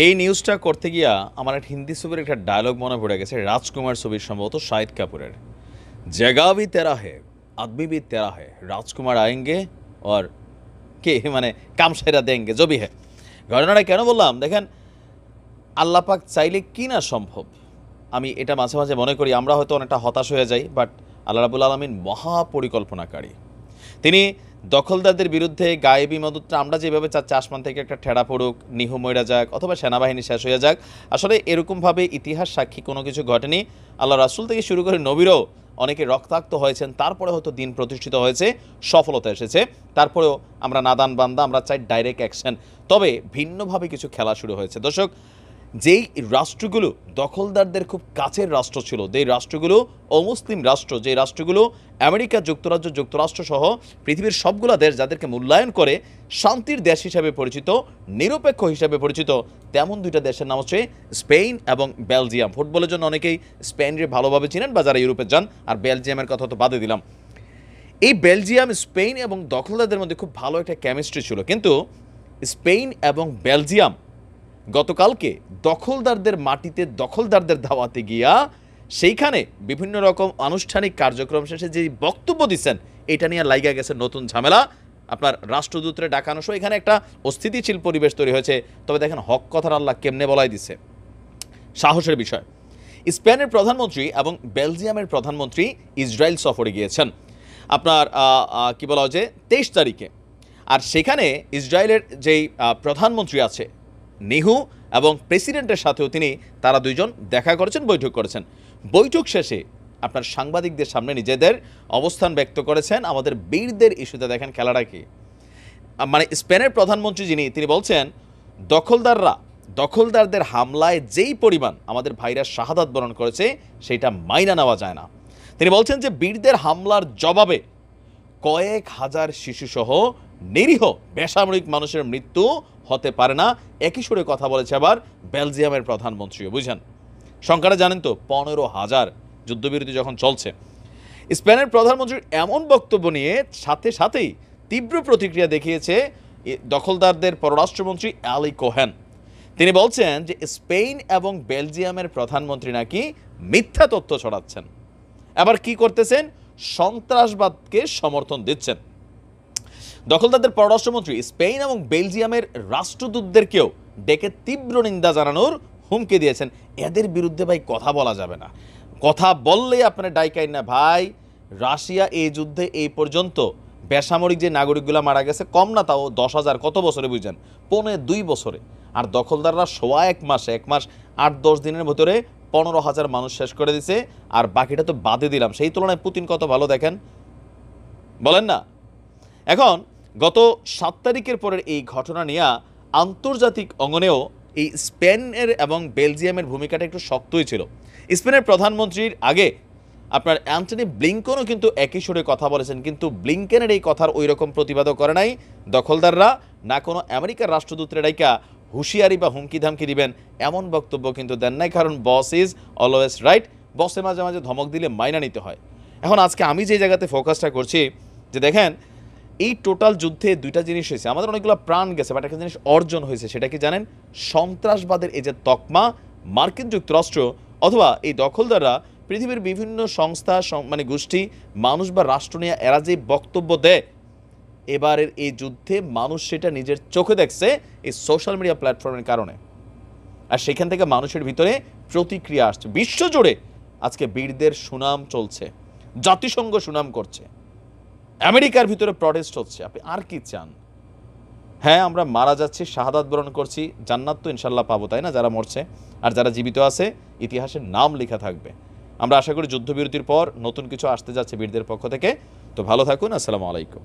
এই নিউজটা করতে গিয়া আমার একটা হিন্দি ছবির একটা ডায়লগ মনে পড়ে গেছে, রাজকুমার ছবির সম্ভবত শাহিদ কাপুরের। জগা ভি তেরা হে আদমি ভি তেরা হে রাজকুমার আয়েঙ্গে আর কে মানে কামসাইরা দেঙ্গে জবি হে ঘটনাটা কেন বললাম? দেখেন আল্লাপাক চাইলে কি না সম্ভব? আমি এটা মাঝে মাঝে মনে করি, আমরা হয়তো অনেকটা হতাশ হয়ে যাই বাট আল্লাহ রাবুল আলমিন মহাপরিকল্পনাকারী তিনি দখলদারদের বিরুদ্ধে গায়েবী মদতটা, আমরা যেভাবে চাচ্ছি, আসমান থেকে একটা ঠেড়া পড়ুক, নিহু মইরা যাক, অথবা সেনাবাহিনী শেষ হয়ে যাক, আসলে এরকমভাবে ইতিহাস সাক্ষী কোনো কিছু ঘটেনি। আল্লাহ রাসুল থেকে শুরু করে নবীরও অনেকে রক্তাক্ত হয়েছেন, তারপরে হয়তো দিন প্রতিষ্ঠিত হয়েছে, সফলতা এসেছে, তারপরেও আমরা নাদান বান্দা, আমরা চাই ডাইরেক্ট অ্যাকশন তবে ভিন্নভাবে কিছু খেলা শুরু হয়েছে। দর্শক যেই রাষ্ট্রগুলো দখলদারদের খুব কাছের রাষ্ট্র ছিল, যেই রাষ্ট্রগুলো অমুসলিম রাষ্ট্র যে রাষ্ট্রগুলো আমেরিকা যুক্তরাজ্য, যুক্তরাষ্ট্র সহ পৃথিবীর সবগুলো দেশ যাদেরকে মূল্যায়ন করে শান্তির দেশ হিসাবে পরিচিত, নিরপেক্ষ হিসাবে পরিচিত, তেমন দুইটা দেশের নাম হচ্ছে স্পেন এবং বেলজিয়াম। ফুটবলের জন্য অনেকেই স্পেনরে ভালোভাবে চিনেন বা যারা ইউরোপে যান, আর বেলজিয়ামের কথা তো বাদে দিলাম। এই বেলজিয়াম, স্পেন এবং দখলদারদের মধ্যে খুব ভালো একটা কেমিস্ট্রি ছিল, কিন্তু স্পেন এবং বেলজিয়াম গতকালকে দখলদারদের মাটিতে দখলদারদের ধাওয়াতে গিয়া সেইখানে বিভিন্ন রকম আনুষ্ঠানিক কার্যক্রম শেষে যে বক্তব্য দিচ্ছেন এটা নিয়ে লাইগা গেছে নতুন ঝামেলা। আপনার রাষ্ট্রদূতরে ডাকানো সহ এখানে একটা অস্থিতিশীল পরিবেশ তৈরি হয়েছে। তবে দেখেন হক কথার আল্লাহ কেমনে বলাই দিছে। সাহসের বিষয়। স্পেনের প্রধানমন্ত্রী এবং বেলজিয়ামের প্রধানমন্ত্রী ইসরায়েল সফরে গিয়েছেন। আপনার কি বলা হয় যে, তেইশ তারিখে। আর সেখানে ইসরায়েলের যেই প্রধানমন্ত্রী আছে নেহু এবং প্রেসিডেন্টের সাথেও তিনি, তারা দুইজন দেখা করেছেন, বৈঠক করেছেন। বৈঠক শেষে আপনার সাংবাদিকদের সামনে নিজেদের অবস্থান ব্যক্ত করেছেন আমাদের বীরদের ইস্যুতে। দেখেন খেলাটা কি। মানে স্পেনের প্রধানমন্ত্রী যিনি, তিনি বলছেন, দখলদাররা, দখলদারদের হামলায় যেই পরিমাণ আমাদের ভাইরা শাহাদাত বরণ করেছে, সেটা মাইনা নেওয়া যায় না। তিনি বলছেন যে, বীরদের হামলার জবাবে কয়েক হাজার শিশুসহ নিরীহ বেসামরিক মানুষের মৃত্যু হতে পারে না। একই সুরে কথা বলেছে আবার বেলজিয়ামের প্রধানমন্ত্রীও, বুঝেন? সংখ্যাটা জানেন তো, পনেরো হাজার যুদ্ধবিরতি যখন চলছে। স্পেনের প্রধানমন্ত্রীর এমন বক্তব্য নিয়ে সাথে সাথেই তীব্র প্রতিক্রিয়া দেখিয়েছে দখলদারদের পররাষ্ট্রমন্ত্রী অ্যালি কোহেন। তিনি বলছেন যে, স্পেন এবং বেলজিয়ামের প্রধানমন্ত্রী নাকি মিথ্যা তথ্য ছড়াচ্ছেন। আবার কি করতেছেন? সন্ত্রাসবাদকে সমর্থন দিচ্ছেন। দখলদারদের পররাষ্ট্রমন্ত্রী স্পেন এবং বেলজিয়ামের রাষ্ট্রদূতদেরকেও ডেকে তীব্র নিন্দা জানানোর হুমকি দিয়েছেন। এদের বিরুদ্ধে ভাই কথা বলা যাবে না। কথা বললে আপনার ডাইকাই না ভাই। রাশিয়া এই যুদ্ধে এই পর্যন্ত বেসামরিক যে নাগরিকগুলো মারা গেছে, কম না তাও দশ হাজার, কত বছরে বুঝছেন? পৌনে দুই বছরে। আর দখলদাররা সোয়া এক মাসে, এক মাস আট, দশ দিনের ভেতরে পনেরো হাজার মানুষ শেষ করে দিছে। আর বাকিটা তো বাদে দিলাম। সেই তুলনায় পুতিন কত ভালো দেখেন? বলেন না। এখন গত সাত তারিখের পরের এই ঘটনা নিয়ে আন্তর্জাতিক অঙ্গনেও এই স্পেনের এবং বেলজিয়ামের ভূমিকাটা একটু শক্তই ছিল। স্পেনের প্রধানমন্ত্রীর আগে আপনার অ্যান্টনি ব্লিঙ্কনও কিন্তু একই সুরে কথা বলেছেন, কিন্তু ব্লিঙ্কেনের এই কথার ওই রকম প্রতিবাদও করে নাই। দখলদাররা না কোনো আমেরিকার রাষ্ট্রদূতের ডাইকা হুঁশিয়ারি বা হুমকি ধামকি দিবেন এমন বক্তব্য কিন্তু দেন নাই, কারণ বস ইজ অলওয়েজ রাইট। বসে মাঝে মাঝে ধমক দিলে মাইনা নিতে হয়। এখন আজকে আমি যে জায়গাতে ফোকাসটা করছি, যে দেখেন এই টোটাল যুদ্ধে দুইটা জিনিস হয়েছে। আমাদের অনেকগুলো প্রাণ গেছে বাট একটা জিনিস অর্জন হয়েছে, সেটা কি জানেন? সন্ত্রাসবাদের এই যে তকমা, মার্কিন যুক্তরাষ্ট্র অথবা এই দখলদাররা পৃথিবীর বিভিন্ন সংস্থা মানে গোষ্ঠী, মানুষ বা রাষ্ট্র নিয়ে এরা যে বক্তব্য দেয়, এবারের এই যুদ্ধে মানুষ সেটা নিজের চোখে দেখছে এই সোশ্যাল মিডিয়া প্ল্যাটফর্মের কারণে। আর সেখান থেকে মানুষের ভিতরে প্রতিক্রিয়া আসছে। বিশ্বজুড়ে আজকে বীরদের সুনাম চলছে, জাতিসংঘ সুনাম করছে। আমেরিকার ভিতরে প্রটেস্ট হচ্ছে। আপনি আর কি চান? হ্যাঁ আমরা মারা যাচ্ছি, শাহাদাত বরণ করছি, জান্নাত তো ইনশাল্লাহ পাবো, তাই না? যারা মরছে আর যারা জীবিত আছে, ইতিহাসের নাম লেখা থাকবে। আমরা আশা করি যুদ্ধবিরতির পর নতুন কিছু আসতে যাচ্ছে বীরদের পক্ষ থেকে। তো ভালো থাকুন, আসসালামু আলাইকুম।